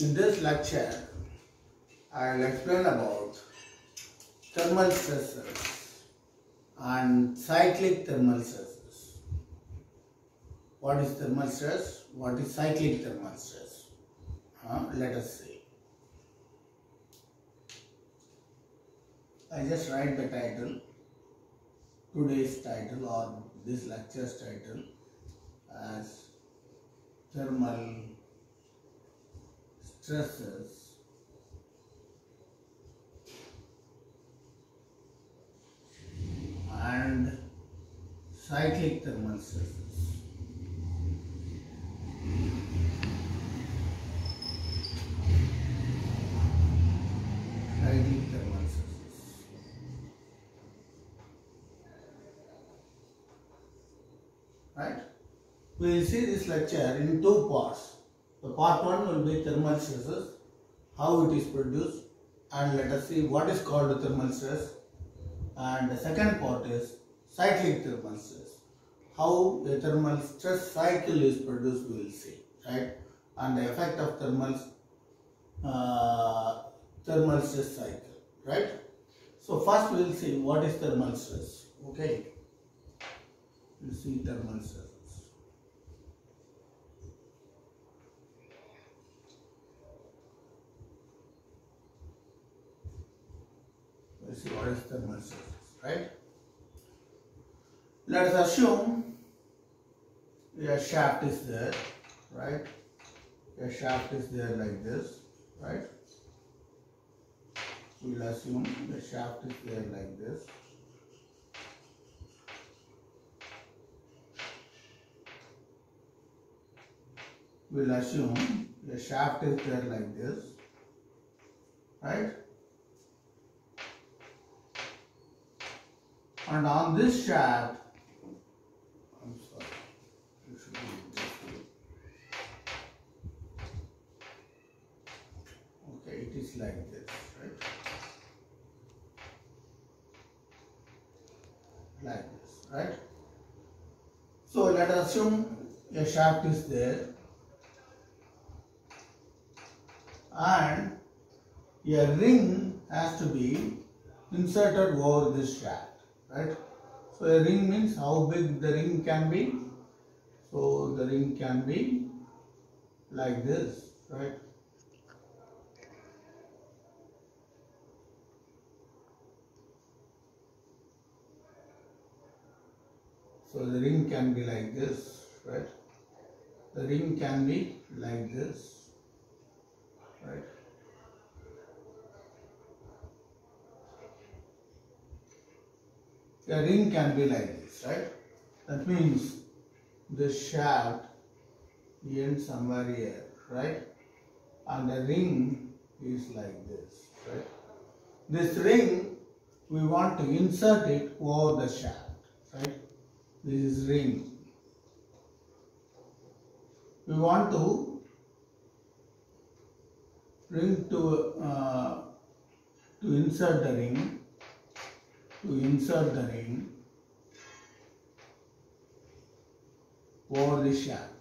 In this lecture, I will explain about thermal stresses and cyclic thermal stresses. What is thermal stress? What is cyclic thermal stress? Uh, let us see. I just write the title, today's title or this lecture's title as thermal stresses and cyclic thermal stresses. Cyclic thermal? We will see this lecture in two parts. The part one will be thermal stresses, how it is produced, and let us see what is called thermal stress. And the second part is cyclic thermal stress, how the thermal stress cycle is produced. We will see, right? And the effect of thermal uh, thermal stress cycle, right? So first we will see what is thermal stress. Okay, we will see thermal stresses. Thermal right? Let us assume a shaft is there, right? A shaft is there like this, right? We will assume the shaft is there like this. We will assume the shaft is there like this, right? And on this shaft. Okay, it is like this, right? Like this, right? So let us assume a shaft is there and a ring has to be inserted over this shaft right? So a ring means how big the ring can be. So the ring can be like this right? So the ring can be like this right? The ring can be like this right a ring can be like this, right? That means the shaft ends somewhere here, right? And the ring is like this, right? This ring, we want to insert it over the shaft, right? This is ring. We want to ring to uh, to insert the ring to insert the ring over the shaft.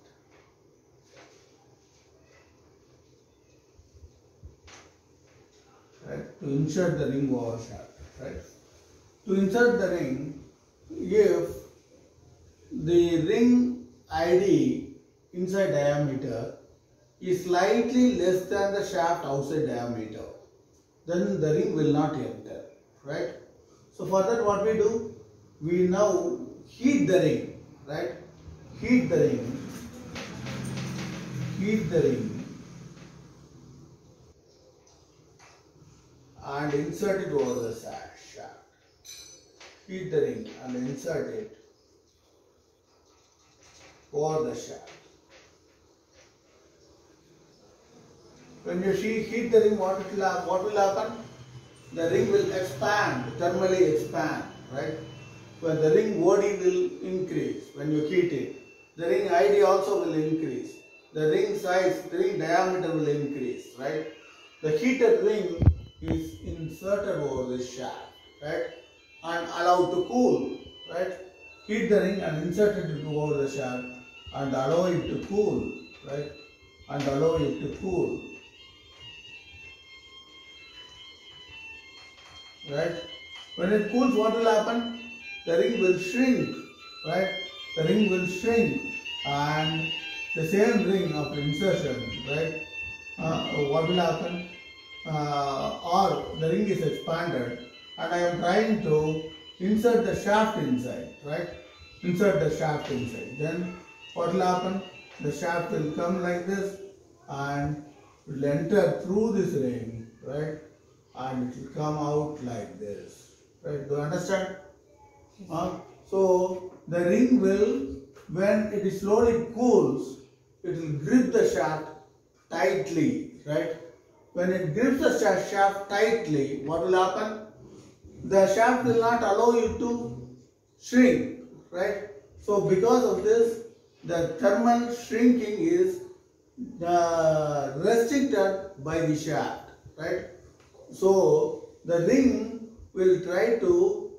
Right? To insert the ring over shaft. Right? To insert the ring, if the ring ID inside diameter is slightly less than the shaft outside diameter, then the ring will not enter. Right? So for that what we do? We now heat the ring, right? Heat the ring, heat the ring and insert it over the shaft. Heat the ring and insert it over the shaft. When you see heat the ring, what will, what will happen? The ring will expand, thermally expand, right? When the ring body will increase when you heat it. The ring ID also will increase. The ring size, the ring diameter will increase, right? The heated ring is inserted over the shaft, right? And allowed to cool, right? Heat the ring and insert it over the shaft and allow it to cool, right? And allow it to cool. Right? When it cools, what will happen? The ring will shrink, right? The ring will shrink and the same ring after insertion, right? Uh, what will happen? Uh, or the ring is expanded and I am trying to insert the shaft inside, right? Insert the shaft inside. Then what will happen? The shaft will come like this and will enter through this ring, right? And it will come out like this, right? Do you understand? Uh, so the ring will, when it is slowly cools, it will grip the shaft tightly, right? When it grips the shaft, shaft tightly, what will happen? The shaft will not allow you to shrink, right? So because of this, the thermal shrinking is uh, restricted by the shaft, right? So the ring will try to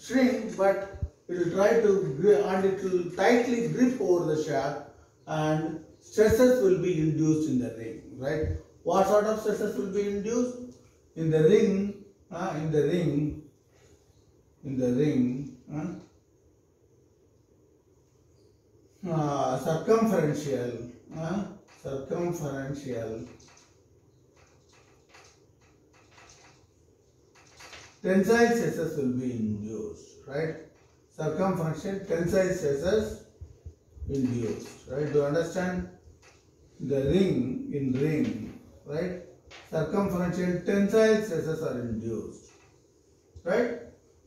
shrink, but it will try to and it will tightly grip over the shaft, and stresses will be induced in the ring, right? What sort of stresses will be induced in the ring? Uh, in the ring, in the ring. Uh, uh, circumferential, uh, circumferential tensile stresses will be induced, right? Circumferential tensile stresses induced, right? Do you understand? The ring in ring, right? Circumferential tensile stresses are induced, right?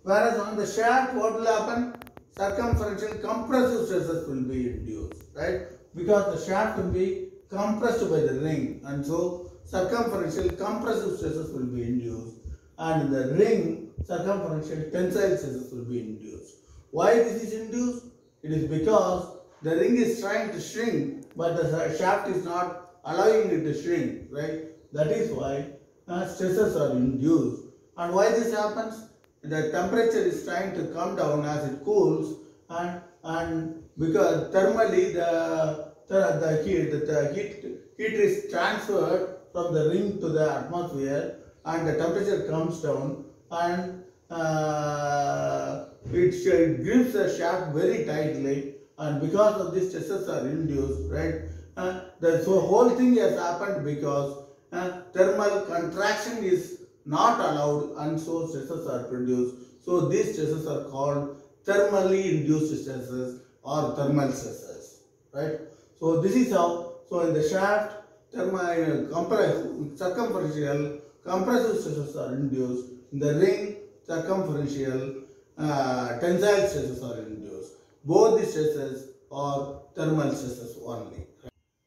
Whereas on the shaft, what will happen? Circumferential compressive stresses will be induced, right? Because the shaft will be compressed by the ring, and so circumferential compressive stresses will be induced, and the ring, circumferential tensile stresses will be induced. Why this is induced? It is because the ring is trying to shrink, but the shaft is not allowing it to shrink, right? That is why uh, stresses are induced. And why this happens? The temperature is trying to come down as it cools, and and because thermally the the, the heat the heat heat is transferred from the ring to the atmosphere, and the temperature comes down, and uh, it, it grips the shaft very tightly, and because of this stresses are induced, right? Uh, the so whole thing has happened because uh, thermal contraction is not allowed and so stresses are produced. So these stresses are called thermally induced stresses or thermal stresses, right? So this is how, so in the shaft, thermal, compress, circumferential compressive stresses are induced. In the ring, circumferential uh, tensile stresses are induced. Both the stresses are thermal stresses only.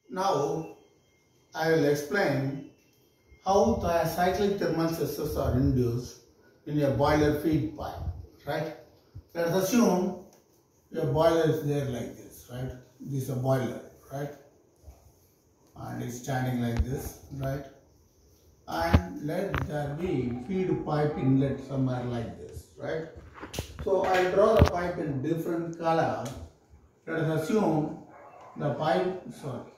Now, I will explain how the cyclic thermal stresses are induced in a boiler feed pipe, right? Let us assume a boiler is there like this, right? This is a boiler, right? And it's standing like this, right? And let there be feed pipe inlet somewhere like this, right? So I draw the pipe in different color. Let us assume the pipe, sorry,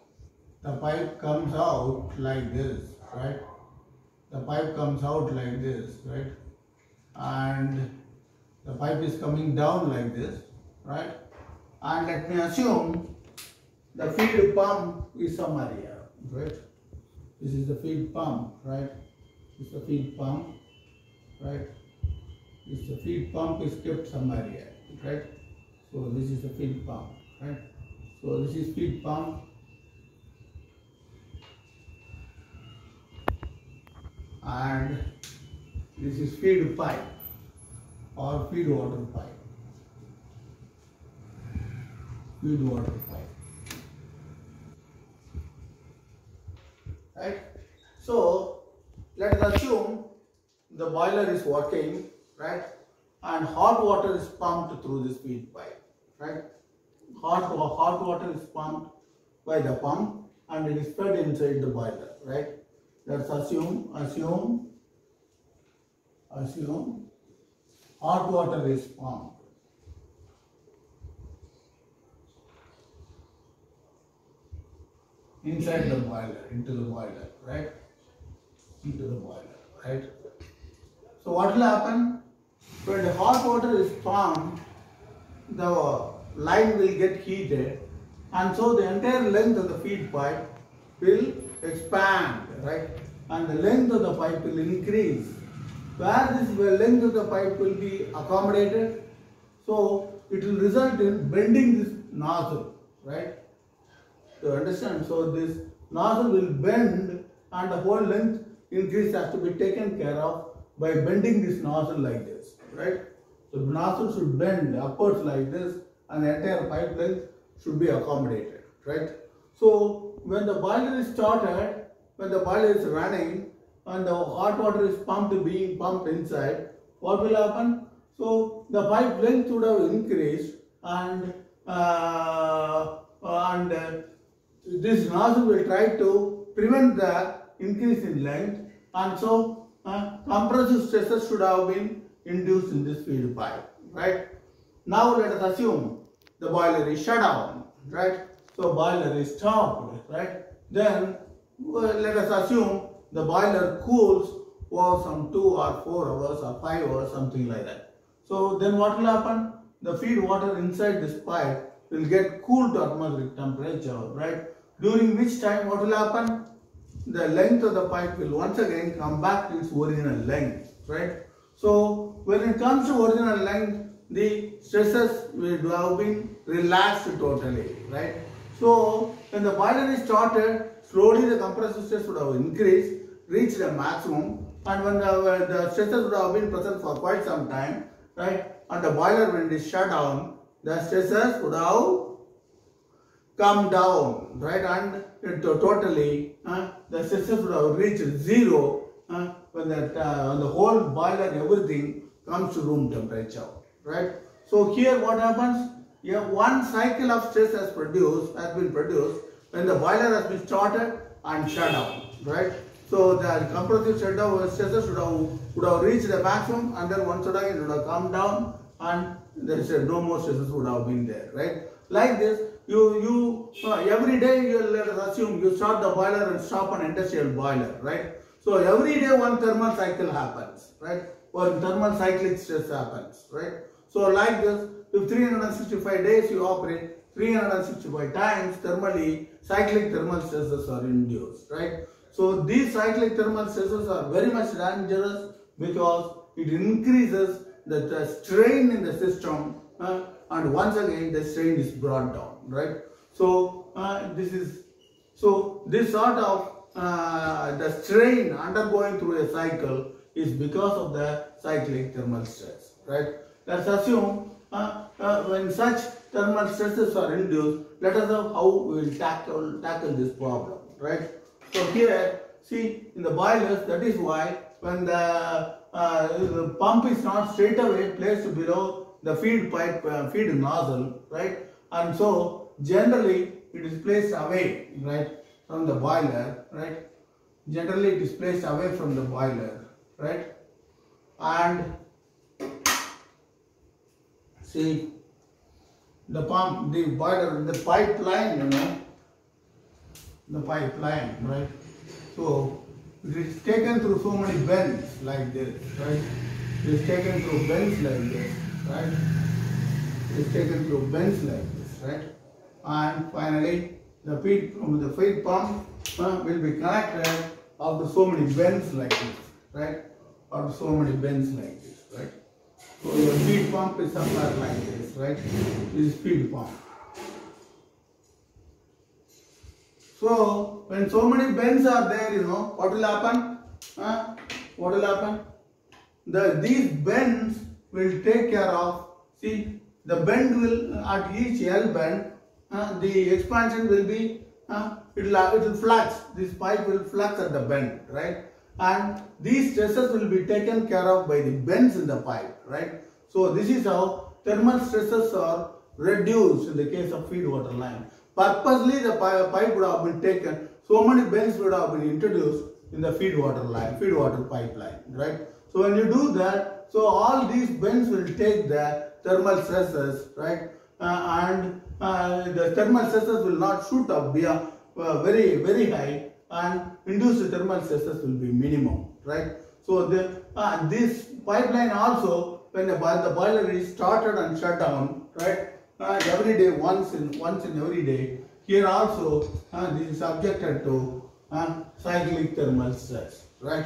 the pipe comes out like this, right? The pipe comes out like this, right? And the pipe is coming down like this, right? And let me assume the feed pump is somewhere here, right? This is the feed pump, right? This is the feed pump, right? This is the feed pump is kept somewhere here, right? So this is the feed pump, right? So this is feed pump. And this is feed pipe or feed water pipe. Feed water pipe. Right? So let us assume the boiler is working, right? And hot water is pumped through this feed pipe, right? Hot, hot water is pumped by the pump and it is fed inside the boiler, right? Let's assume, assume, assume hot water is pumped. Inside the boiler, into the boiler, right? Into the boiler, right? So what will happen? When the hot water is pumped, the line will get heated and so the entire length of the feed pipe will expand, right? And the length of the pipe will increase. Where this length of the pipe will be accommodated, so it will result in bending this nozzle, right? You understand? So this nozzle will bend and the whole length increase has to be taken care of by bending this nozzle like this, right? So the nozzle should bend upwards like this and the entire pipe length should be accommodated, right? So when the boiler is started, when the boiler is running and the hot water is pumped being pumped inside, what will happen? So the pipe length would have increased and uh, and uh, this nozzle will try to prevent the increase in length and so uh, compressive stresses should have been induced in this feed pipe, right? Now let us assume the boiler is shut down, right? So boiler is stopped, right? Then well, let us assume the boiler cools for some 2 or 4 hours or 5 hours, something like that. So then what will happen? The feed water inside this pipe will get cooled to atmospheric temperature, right? During which time what will happen? The length of the pipe will once again come back to its original length, right? So when it comes to original length, the stresses will have been relaxed totally, right? So when the boiler is started, slowly the compressive stress would have increased, reached a maximum, and when the, the stresses would have been present for quite some time, right? And the boiler when it is shut down, the stresses would have come down, right? And it totally, uh, the stresses would reached zero uh, when, that uh, the whole boiler everything comes to room temperature, right? So here what happens? Yeah, one cycle of stress has produced, has been produced when the boiler has been started and shut down, right? So the compressive shutdown stresses would have, would have reached the maximum and then once again it would have come down and there is no more stresses would have been there, right? Like this, you, you uh, every day you let us assume you start the boiler and stop an industrial boiler, right? So every day one thermal cycle happens, right? One thermal cyclic stress happens, right? So like this, if 365 days you operate, 365 times thermally, cyclic thermal stresses are induced, right? So these cyclic thermal stresses are very much dangerous because it increases the, the strain in the system uh, and once again the strain is brought down, right? So uh, this is, so this sort of uh, the strain undergoing through a cycle is because of the cyclic thermal stress, right? Let's assume uh, uh, when such thermal stresses are induced, let us know how we will tackle, tackle this problem, right? So here, see in the boilers, that is why when the, uh, the pump is not straight away placed below the feed pipe, uh, feed nozzle, right? And so generally it is placed away, right, from the boiler, right? Generally it is placed away from the boiler, right? And see the pump, the boiler, the pipeline, you know, the pipeline, right? So it is taken through so many bends like this, right? It is taken through bends like this, right? It is taken through bends like this, right? And finally, the feed from the feed pump uh, will be connected after so many bends like this, right? After so many bends like this, right? So your feed pump is somewhere like this, right? This is feed pump. So when so many bends are there, you know, what will happen? Huh? What will happen? The these bends will take care of. See, the bend will at each L bend, uh, the expansion will be uh, it will it will flux. This pipe will flex at the bend, right? And these stresses will be taken care of by the bends in the pipe, right? So this is how thermal stresses are reduced in the case of feed water line. Purposely the pipe would have been taken, so many bends would have been introduced in the feed water line, feed water pipeline, right? So when you do that, so all these bends will take the thermal stresses, right? Uh, and uh, the thermal stresses will not shoot up beyond uh, very very high and induced thermal stresses will be minimum, right? So the, uh, this pipeline also, when the, the boiler is started and shut down, right? Every day, once in once in every day. Here also, uh, this is subjected to uh, cyclic thermal stress, right?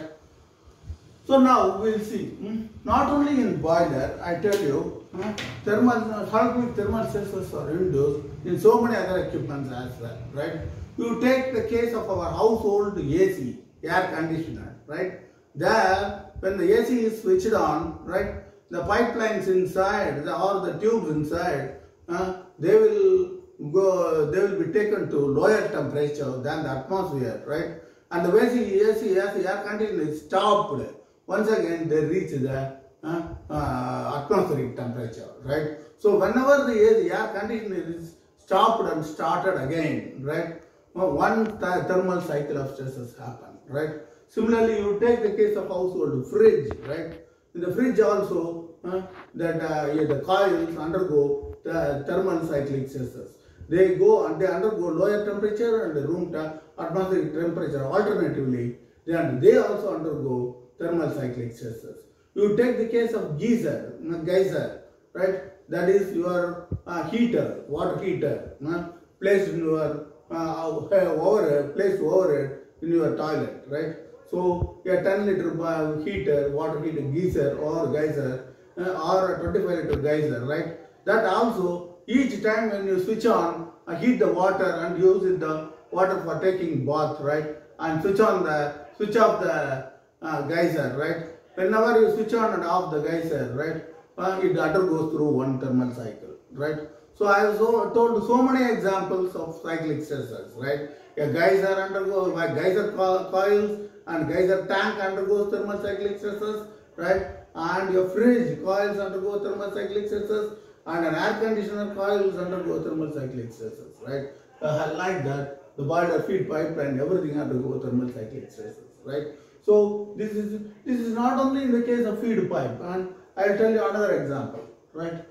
So now we'll see. hmm, Not only in boiler, I tell you, hmm, thermal uh, cyclic thermal stresses are induced in so many other equipments as well, right? You take the case of our household AC, air conditioner, right? There, when the AC is switched on, right, the pipelines inside the, or the tubes inside, uh, they will go, they will be taken to lower temperature than the atmosphere, right? And the AC, AC, AC air conditioner is stopped. Once again, they reach the uh, uh, atmospheric temperature, right? So whenever the air conditioner is stopped and started again, right? One th- thermal cycle of stresses happen, right? Similarly, you take the case of household fridge, right? In the fridge also, uh, that uh, yeah, the coils undergo the thermal cyclic stresses. They go and they undergo lower temperature and room atmospheric temperature alternatively. Then they also undergo thermal cyclic stresses. You take the case of geyser, uh, geyser, right? That is your uh, heater, water heater, uh, placed in your uh, overhead, placed overhead in your toilet, right? So a 10 liter heater, water heater, geyser or geyser uh, or a 25 liter geyser, right? That also each time when you switch on, uh, heat the water and use it the water for taking bath, right? And switch on the switch off the uh, geyser, right? Whenever you switch on and off the geyser, right? Uh, it undergoes through one thermal cycle, right? So I have so, told so many examples of cyclic stresses, right? A geyser undergoes, like geyser co- coils and geyser tank undergoes thermal cyclic stresses, right? And your fridge coils undergo thermal cyclic stresses, and an air conditioner coils undergo thermal cyclic stresses, right? Uh, like that, the boiler feed pipeline, everything undergo thermal cyclic stresses, right? So this is this is not only in the case of feed pipe, and I'll tell you another example, right?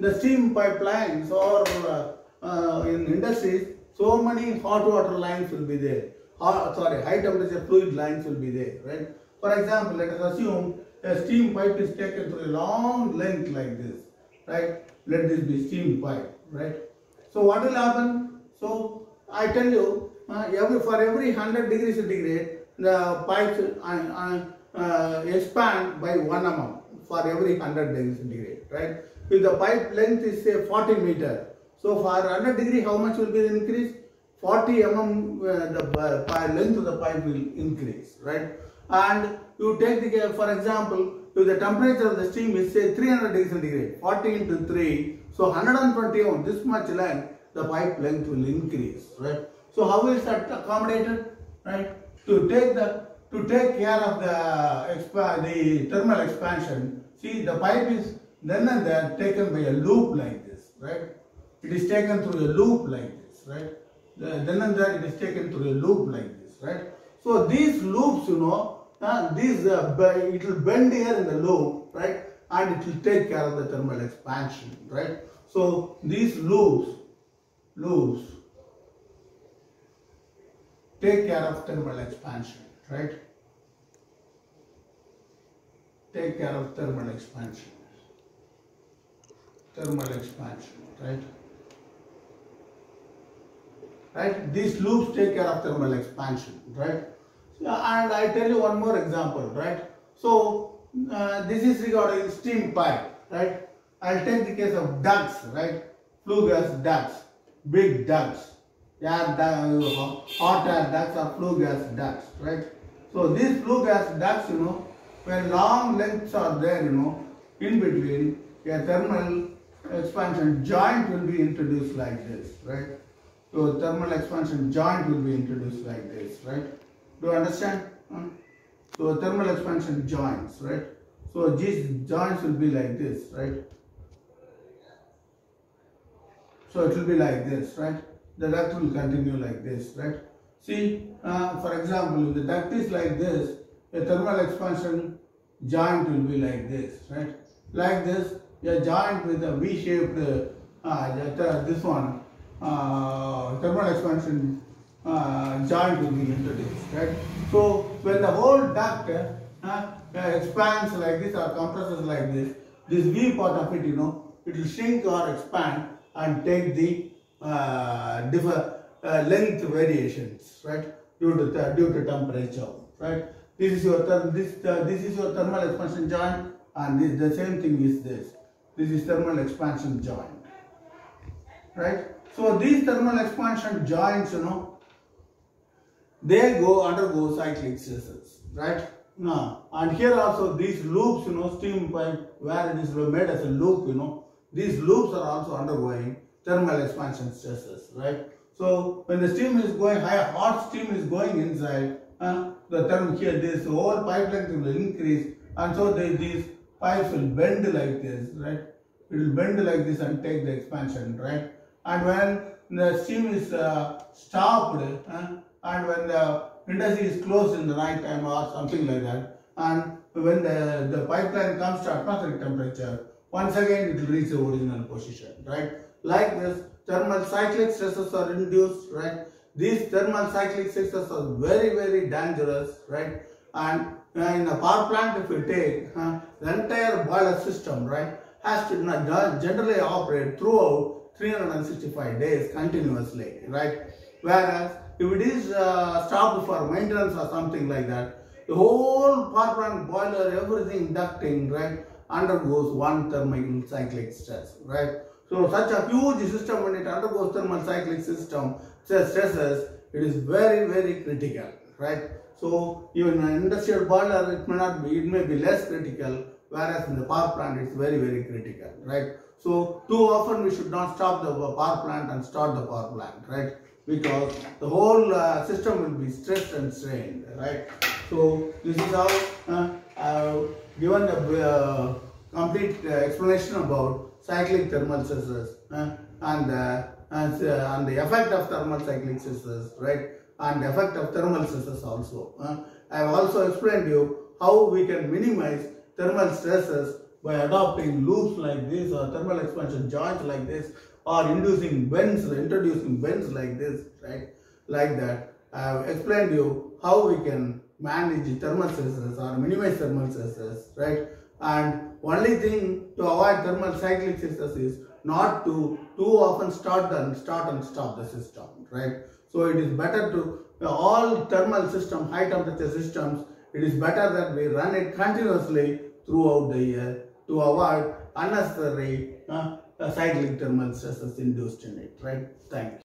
the steam pipelines or uh, uh, in industries, so many hot water lines will be there. Hot, sorry, high temperature fluid lines will be there, right? For example, let us assume a steam pipe is taken through a long length like this, right? Let this be steam pipe, right? So what will happen? So I tell you, every for every 100 degrees degree, the pipes uh, uh, uh, expand by 1 mm for every 100 degrees degree, right? If the pipe length is say 40 meter, so for 100 degree, how much will be increase? 40 mm uh, the pi- length of the pipe will increase, right? And you take the, for example, if the temperature of the steam is say 300 degrees centigrade, 40 into 3, so 120 on this much length, the pipe length will increase, right? So how is that accommodated, right? To take the to take care of the the thermal expansion, see the pipe is then and there taken by a loop like this, right? It is taken through a loop like this, right? The- Then and there it is taken through a loop like this, right? So these loops, you know, uh, these uh, it will bend here in the loop, right? And it will take care of the thermal expansion, right? So these loops, loops take care of thermal expansion, right? Take care of thermal expansion. Thermal expansion, right? Right? These loops take care of thermal expansion, right? And I tell you one more example, right? So uh, this is regarding steam pipe, right? I'll take the case of ducts, right? Flue gas ducts, big ducts, air du- hot air ducts or flue gas ducts, right? So these flue gas ducts, you know, when long lengths are there, you know, in between, a thermal expansion joint will be introduced like this, right? So thermal expansion joint will be introduced like this, right? Do you understand? Huh? So thermal expansion joints, right? So these joints will be like this, right? So it will be like this, right? The duct will continue like this, right? See, uh, for example, if the duct is like this, a thermal expansion joint will be like this, right? Like this, a joint with a V-shaped, uh, uh, this one, uh, thermal expansion uh, joint will be introduced, right? So when the whole duct uh, uh, expands like this or compresses like this, this V part of it, you know, it will shrink or expand and take the differ, uh, length variations, right? Due to due to temperature, right? This is your this uh, this is your thermal expansion joint, and this, the same thing is this. This is thermal expansion joint, right? So these thermal expansion joints, you know, they go undergo cyclic stresses, right? Now, and here also these loops, you know, steam pipe where it is made as a loop, you know, these loops are also undergoing thermal expansion stresses, right? So when the steam is going high, hot steam is going inside, uh, the therm here, this whole pipe length will increase, and so they, these pipes will bend like this, right? It will bend like this and take the expansion, right? And when the steam is uh, stopped, uh, and when the industry is closed in the night time or something like that, and when the, the pipeline comes to atmospheric temperature, once again it will reach the original position, right? Like this, thermal cyclic stresses are induced, right? These thermal cyclic stresses are very, very dangerous, right? And uh, in a power plant, if you take uh, the entire boiler system, right, has to generally operate throughout 365 days continuously, right? Whereas if it is uh, stopped for maintenance or something like that, the whole power plant boiler, everything ducting, right, undergoes one thermal cyclic stress, right? So such a huge system when it undergoes thermal cyclic system stresses, it is very, very critical, right? So even an industrial boiler, it may not be, it may be less critical, whereas in the power plant, it's very, very critical, right? So too often we should not stop the power plant and start the power plant, right? Because the whole uh, system will be stressed and strained, right? So this is how uh, I've given a uh, complete uh, explanation about cyclic thermal stresses uh, and, uh, and, uh, and the effect of thermal cyclic stresses, right? And the effect of thermal stresses also. Uh, I have also explained to you how we can minimize thermal stresses by adopting loops like this or thermal expansion joints like this or inducing bends, introducing bends like this, right? Like that. I have explained to you how we can manage thermal stresses or minimize thermal stresses, right? And only thing to avoid thermal cyclic stresses is not to too often start and start and stop the system, right? So it is better to all thermal system, high temperature systems, it is better that we run it continuously throughout the year to avoid unnecessary uh, cyclic thermal stresses induced in it, right? Thank you.